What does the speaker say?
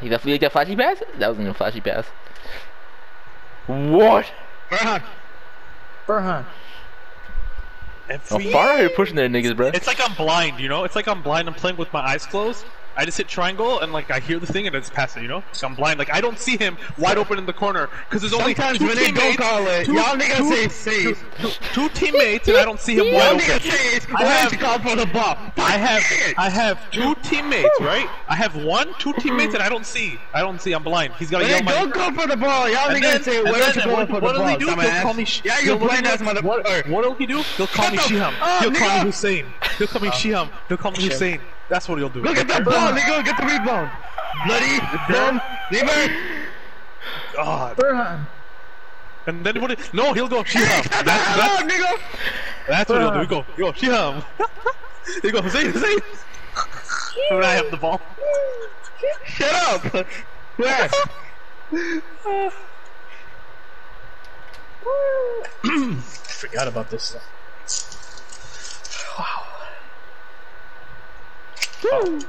He definitely like that flashy pass? That wasn't a flashy pass. What? Burhan. Burhan. How Every, far are you pushing there, niggas, bro? it's like I'm blind, you know? It's like I'm blind. I'm playing with my eyes closed. I just hit triangle and like I hear the thing and I just pass it, you know? So I'm blind. Like I don't see him wide open in the corner because there's only Sometimes two when they don't teammates. call it, two- y'all niggas two- say safe. two, two teammates and I don't see him Y'all wide open. say I have- you call for the ball. I have I have two teammates, right? I have one, two teammates, and I don't see. I don't see. I'm blind. He's gotta When yell they my. don't go for the ball, y'all And niggas say and why then don't what, for the what ball, will he do? He'll call me. Yeah, you he'll- blind will ass motherfucker. What will he do? He'll call me Shut Shiham. He'll call me Hussein. He'll uh, call me Shiham. He'll call me Hussein. That's what he'll do. Look at that ball, nigga. Get the rebound. Bloody, dumb, lever. God. Burhan. And then what? It, no, he'll go Shiham. Shut the That's, that's, up, nigga. that's what he'll do. He go, he go Shiham. he go Hussein, Hussein. when I have the ball. Shut up. Where? Forgot about this stuff. Wow.